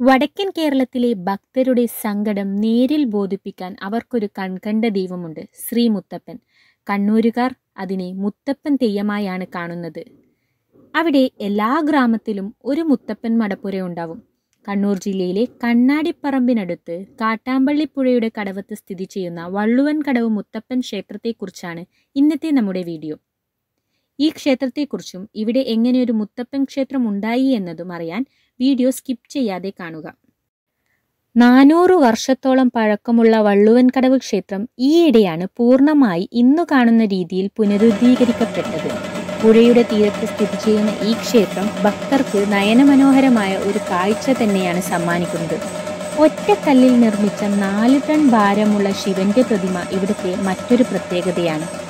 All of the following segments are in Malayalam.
വടക്കൻ കേരളത്തിലെ ഭക്തരുടെ സങ്കടം നേരിൽ ബോധിപ്പിക്കാൻ അവർക്കൊരു കൺകണ്ട ദൈവമുണ്ട് ശ്രീ മുത്തപ്പൻ. കണ്ണൂരുകാർ അതിനെ മുത്തപ്പൻ തെയ്യമായാണ് കാണുന്നത്. അവിടെ എല്ലാ ഗ്രാമത്തിലും ഒരു മുത്തപ്പൻ മടപ്പുര ഉണ്ടാവും. കണ്ണൂർ ജില്ലയിലെ കണ്ണാടിപ്പറമ്പിനടുത്ത് കാട്ടാമ്പള്ളി പുഴയുടെ കടവത്ത് സ്ഥിതി ചെയ്യുന്ന വള്ളുവൻ കടവ് മുത്തപ്പൻ ക്ഷേത്രത്തെക്കുറിച്ചാണ് ഇന്നത്തെ നമ്മുടെ വീഡിയോ. ഈ ക്ഷേത്രത്തെക്കുറിച്ചും ഇവിടെ എങ്ങനെ ഒരു മുത്തപ്പൻ ക്ഷേത്രം ഉണ്ടായി എന്നതും അറിയാൻ വീഡിയോ സ്കിപ്പ് ചെയ്യാതെ കാണുക. നാനൂറ് വർഷത്തോളം പഴക്കമുള്ള വള്ളുവൻകടവ് ക്ഷേത്രം ഈയിടെയാണ് പൂർണമായി ഇന്നു കാണുന്ന രീതിയിൽ പുനരുദ്ധീകരിക്കപ്പെട്ടത്. പുഴയുടെ തീരത്ത് സ്ഥിതി ചെയ്യുന്ന ഈ ക്ഷേത്രം ഭക്തർക്ക് നയനമനോഹരമായ ഒരു കാഴ്ച തന്നെയാണ് സമ്മാനിക്കുന്നത്. ഒറ്റക്കല്ലിൽ നിർമ്മിച്ച നാല് ടൺ ഭാരമുള്ള ശിവന്റെ പ്രതിമ ഇവിടുത്തെ മറ്റൊരു പ്രത്യേകതയാണ്.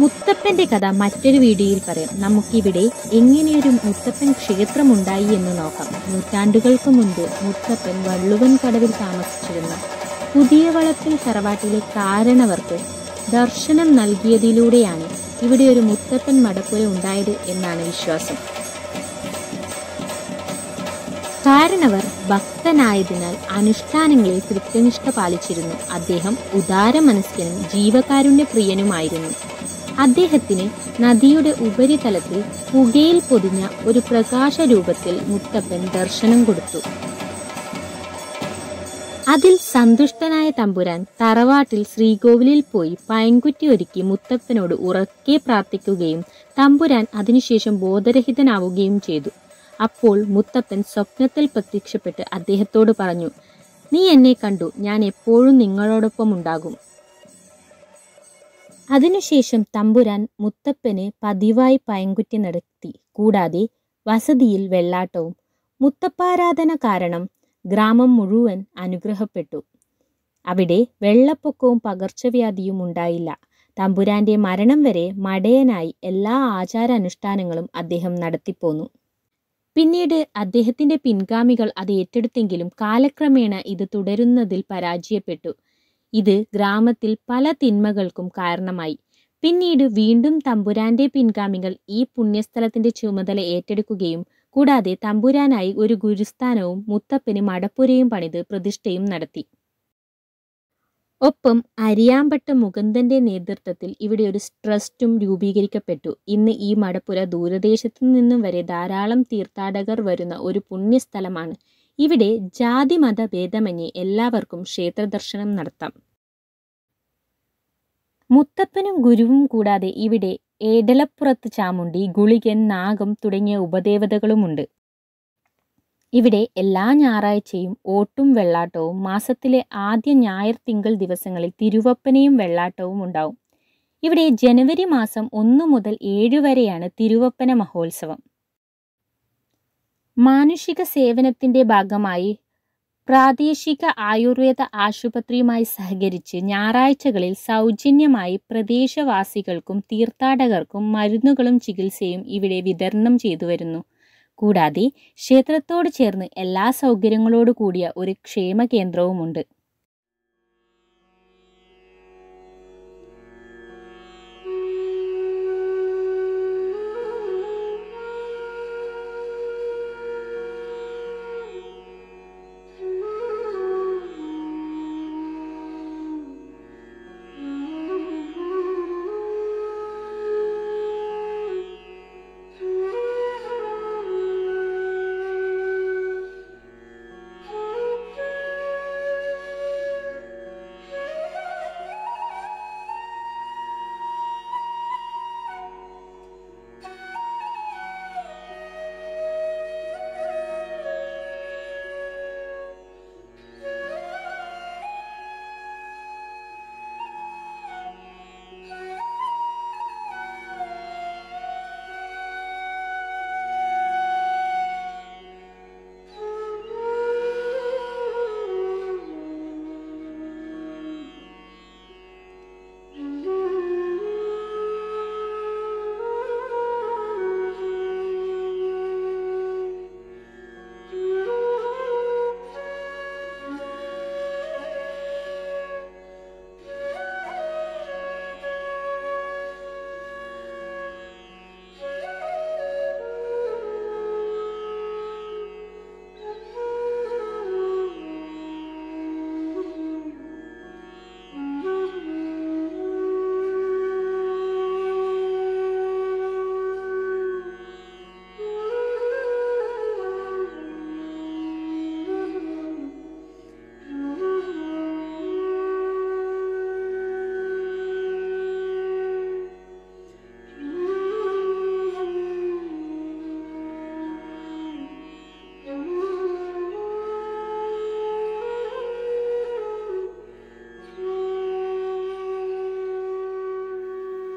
മുത്തപ്പന്റെ കഥ മറ്റൊരു വീഡിയോയിൽ പറയാം. നമുക്കിവിടെ എങ്ങനെയൊരു മുത്തപ്പൻ ക്ഷേത്രം ഉണ്ടായി എന്ന് നോക്കാം. നൂറ്റാണ്ടുകൾക്ക് മുൻപ് മുത്തപ്പൻ വള്ളുവൻ കടവിൽ താമസിച്ചിരുന്ന പുതിയ വളപ്പിൽ തറവാട്ടിലെ കാരണവർക്ക് ദർശനം നൽകിയതിലൂടെയാണ് ഇവിടെ ഒരു മുത്തപ്പൻ മടപ്പുര ഉണ്ടായത് എന്നാണ് വിശ്വാസം. കാരണവർ ഭക്തനായതിനാൽ അനുഷ്ഠാനങ്ങളിൽ കൃത്യനിഷ്ഠ പാലിച്ചിരുന്നു. അദ്ദേഹം ഉദാര ഉദാരമനസ്കനും ജീവകാരുണ്യ പ്രിയനുമായിരുന്നു. അദ്ദേഹത്തിന് നദിയുടെ ഉപരിതലത്തിൽ പുകയിൽ പൊതിഞ്ഞ ഒരു പ്രകാശ രൂപത്തിൽ മുത്തപ്പൻ ദർശനം കൊടുത്തു. അതിൽ സന്തുഷ്ടനായ തമ്പുരാൻ തറവാട്ടിൽ ശ്രീകോവിലിൽ പോയി പൈൻകുറ്റി ഒരുക്കി മുത്തപ്പനോട് ഉറക്കെ പ്രാർത്ഥിക്കുകയും തമ്പുരാൻ അതിനുശേഷം ബോധരഹിതനാവുകയും ചെയ്തു. അപ്പോൾ മുത്തപ്പൻ സ്വപ്നത്തിൽ പ്രത്യക്ഷപ്പെട്ട് അദ്ദേഹത്തോട് പറഞ്ഞു നീ എന്നെ കണ്ടു ഞാൻ എപ്പോഴും നിങ്ങളോടൊപ്പം ഉണ്ടാകും അതിനുശേഷം തമ്പുരാൻ മുത്തപ്പന് പതിവായി പയങ്കുറ്റി നടത്തി. കൂടാതെ വസതിയിൽ വെള്ളാട്ടവും മുത്തപ്പാരാധന കാരണം ഗ്രാമം മുഴുവൻ അനുഗ്രഹപ്പെട്ടു. അവിടെ വെള്ളപ്പൊക്കവും പകർച്ചവ്യാധിയും ഉണ്ടായില്ല. തമ്പുരാന്റെ മരണം വരെ മടയനായി എല്ലാ ആചാരാനുഷ്ഠാനങ്ങളും അദ്ദേഹം നടത്തിപ്പോന്നു. പിന്നീട് അദ്ദേഹത്തിന്റെ പിൻഗാമികൾ അത് ഏറ്റെടുത്തെങ്കിലും കാലക്രമേണ ഇത് തുടരുന്നതിൽ പരാജയപ്പെട്ടു. ഇത് ഗ്രാമത്തിൽ പല തിന്മകൾക്കും കാരണമായി. പിന്നീട് വീണ്ടും തമ്പുരാന്റെ പിൻഗാമികൾ ഈ പുണ്യസ്ഥലത്തിന്റെ ചുമതല ഏറ്റെടുക്കുകയും കൂടാതെ തമ്പുരാനായി ഒരു ഗുരുസ്ഥാനവും മുത്തപ്പന് മടപ്പുരയും പണിത് പ്രതിഷ്ഠയും നടത്തി. ഒപ്പം അരിയാമ്പട്ട മുകുന്ദന്റെ നേതൃത്വത്തിൽ ഇവിടെ ഒരു ട്രസ്റ്റും രൂപീകരിക്കപ്പെട്ടു. ഇന്ന് ഈ മടപ്പുര ദൂരദേശത്തു നിന്നും വരെ ധാരാളം തീർത്ഥാടകർ വരുന്ന ഒരു പുണ്യസ്ഥലമാണ്. ഇവിടെ ജാതി മത ഭേദമന്യേ എല്ലാവർക്കും ക്ഷേത്രദർശനം നടത്താം. മുത്തപ്പനും ഗുരുവും കൂടാതെ ഇവിടെ ഏടലപ്പുറത്ത് ചാമുണ്ടി ഗുളികൻ നാഗം തുടങ്ങിയ ഉപദേവതകളുമുണ്ട്. ഇവിടെ എല്ലാ ഞായറാഴ്ചയും ഓട്ടും വെള്ളാട്ടവും മാസത്തിലെ ആദ്യ ഞായർ തിങ്കൾ ദിവസങ്ങളിൽ തിരുവപ്പനയും വെള്ളാട്ടവും ഉണ്ടാവും. ഇവിടെ ജനുവരി മാസം ഒന്ന് മുതൽ ഏഴ് വരെയാണ് തിരുവപ്പന മഹോത്സവം. മാനുഷിക സേവനത്തിന്റെ ഭാഗമായി പ്രാദേശിക ആയുർവേദ ആശുപത്രിയുമായി സഹകരിച്ച് ഞായറാഴ്ചകളിൽ സൗജന്യമായി പ്രദേശവാസികൾക്കും തീർത്ഥാടകർക്കും മരുന്നുകളും ചികിത്സയും ഇവിടെ വിതരണം ചെയ്തു വരുന്നു. കൂടാതെ ക്ഷേത്രത്തോട് ചേർന്ന് എല്ലാ സൗകര്യങ്ങളോടു കൂടിയ ഒരു ക്ഷേമ കേന്ദ്രവുമുണ്ട്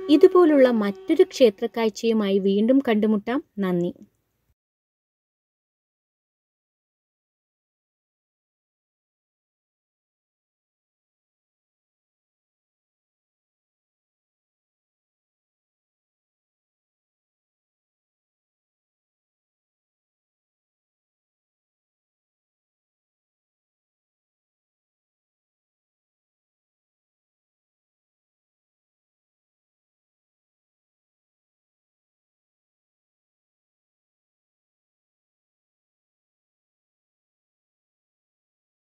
ഇതുപോലുള്ള മറ്റൊരു ക്ഷേത്രക്കാഴ്ചയുമായി വീണ്ടും കണ്ടുമുട്ടാം. നന്ദി.